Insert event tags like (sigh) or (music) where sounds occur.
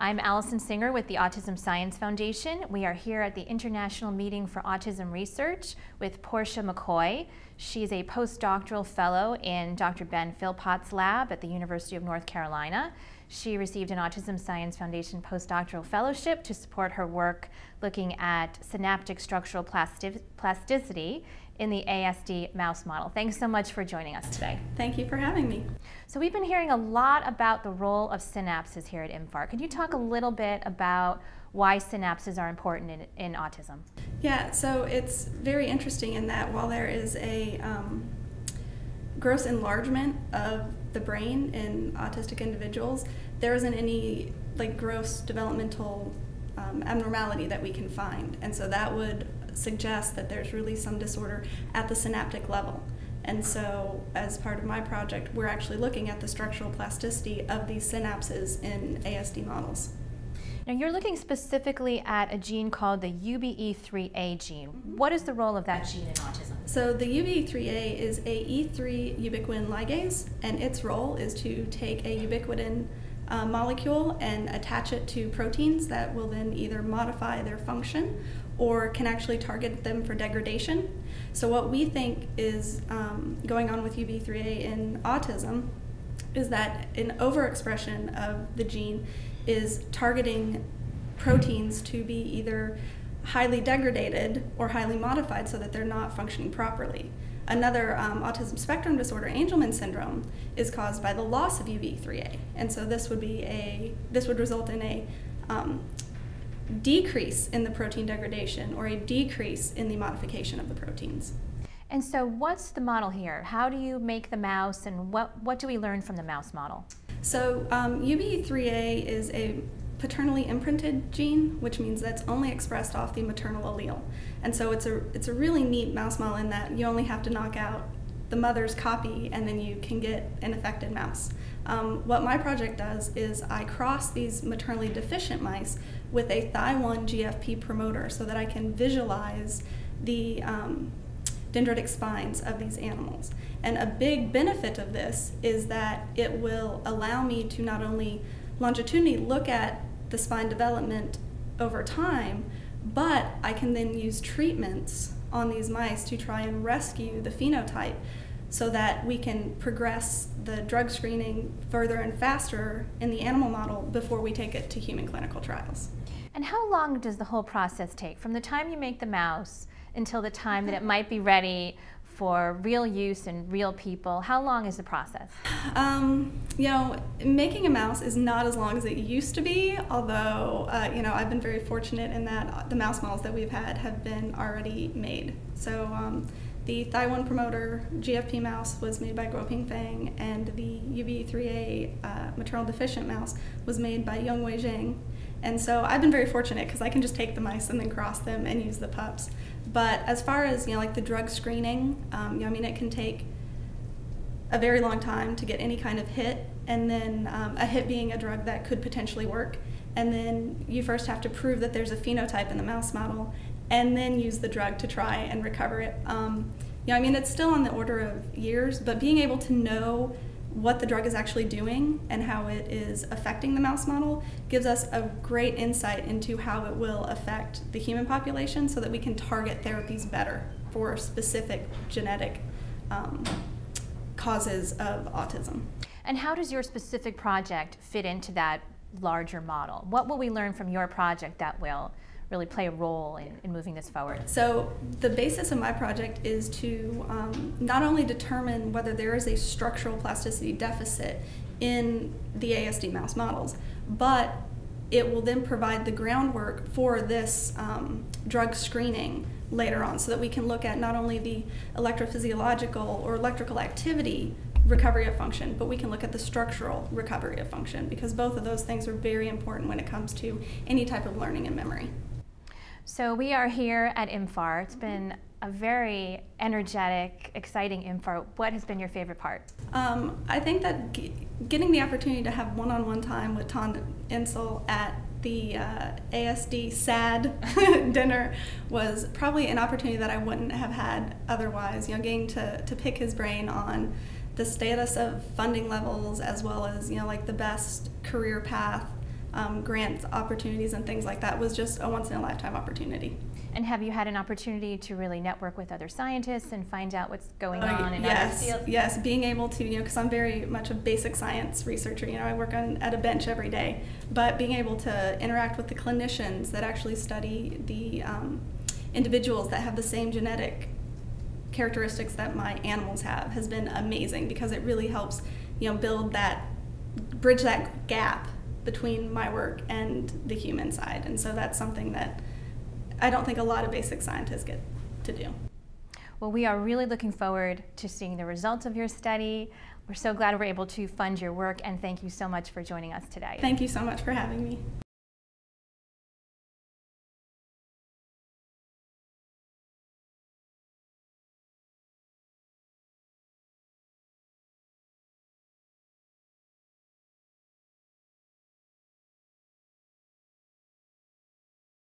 I'm Alison Singer with the Autism Science Foundation. We are here at the International Meeting for Autism Research with Portia McCoy. She's a postdoctoral fellow in Dr. Ben Philpott's lab at the University of North Carolina. She received an Autism Science Foundation postdoctoral fellowship to support her work looking at synaptic structural plasticity in the ASD mouse model. Thanks so much for joining us today. Thank you for having me. So we've been hearing a lot about the role of synapses here at IMFAR. Could you talk a little bit about why synapses are important in, in autism? Yeah, so it's very interesting in that while there is a um, gross enlargement of the brain in autistic individuals, there isn't any like gross developmental um, abnormality that we can find. And so that would suggest that there's really some disorder at the synaptic level. And so, as part of my project, we're actually looking at the structural plasticity of these synapses in ASD models. Now, you're looking specifically at a gene called the UBE3A gene. What is the role of that gene in autism? So, the UBE3A is a E3 ubiquitin ligase, and its role is to take a ubiquitin uh, molecule and attach it to proteins that will then either modify their function or can actually target them for degradation. So, what we think is um, going on with UBE3A in autism is that an overexpression of the gene is targeting proteins to be either highly degraded or highly modified so that they're not functioning properly. Another um, autism spectrum disorder, Angelman syndrome, is caused by the loss of UBE3A, and so this would be a this would result in a um, decrease in the protein degradation or a decrease in the modification of the proteins. And so, what's the model here? How do you make the mouse, and what what do we learn from the mouse model? So, um, UBE3A is a paternally imprinted gene, which means that's only expressed off the maternal allele. And so it's a it's a really neat mouse model in that you only have to knock out the mother's copy and then you can get an affected mouse. Um, what my project does is I cross these maternally deficient mice with a Thy1 GFP promoter so that I can visualize the um, dendritic spines of these animals. And a big benefit of this is that it will allow me to not only longitudinally look at the spine development over time, but I can then use treatments on these mice to try and rescue the phenotype so that we can progress the drug screening further and faster in the animal model before we take it to human clinical trials. And how long does the whole process take from the time you make the mouse until the time that it might be ready for real use and real people? How long is the process? Um, you know, making a mouse is not as long as it used to be, although, uh, you know, I've been very fortunate in that the mouse models that we've had have been already made. So um, the Thy1 promoter GFP mouse was made by Guoping Feng, and the UBE3A uh, maternal deficient mouse was made by Yonghui Jiang. And so I've been very fortunate because I can just take the mice and then cross them and use the pups. But as far as you know, like the drug screening, um, you know, I mean, it can take a very long time to get any kind of hit, and then um, a hit being a drug that could potentially work. And then you first have to prove that there's a phenotype in the mouse model, and then use the drug to try and recover it. Um, you know, I mean, it's still on the order of years, but being able to know what the drug is actually doing and how it is affecting the mouse model gives us a great insight into how it will affect the human population so that we can target therapies better for specific genetic um, causes of autism. And how does your specific project fit into that larger model? What will we learn from your project that will really play a role in, in moving this forward? So, the basis of my project is to um, not only determine whether there is a structural plasticity deficit in the ASD mouse models, but it will then provide the groundwork for this um, drug screening later on so that we can look at not only the electrophysiological or electrical activity recovery of function, but we can look at the structural recovery of function because both of those things are very important when it comes to any type of learning and memory. So we are here at IMFAR. It's been a very energetic, exciting IMFAR. What has been your favorite part? Um, I think that getting the opportunity to have one-on-one time with Tom Insel at the uh, ASD SAD (laughs) dinner was probably an opportunity that I wouldn't have had otherwise. You know, getting to, to pick his brain on the status of funding levels as well as, you know, like the best career path um, grant opportunities and things like that was just a once in a lifetime opportunity. And have you had an opportunity to really network with other scientists and find out what's going Uh, on in yes, other fields? yes, being able to, you know, because I'm very much a basic science researcher. You know, I work on at a bench every day, but being able to interact with the clinicians that actually study the um, individuals that have the same genetic characteristics that my animals have has been amazing because it really helps, you know, build that bridge that gap between my work and the human side. And so that's something that I don't think a lot of basic scientists get to do. Well, we are really looking forward to seeing the results of your study. We're so glad we're able to fund your work, and thank you so much for joining us today. Thank you so much for having me.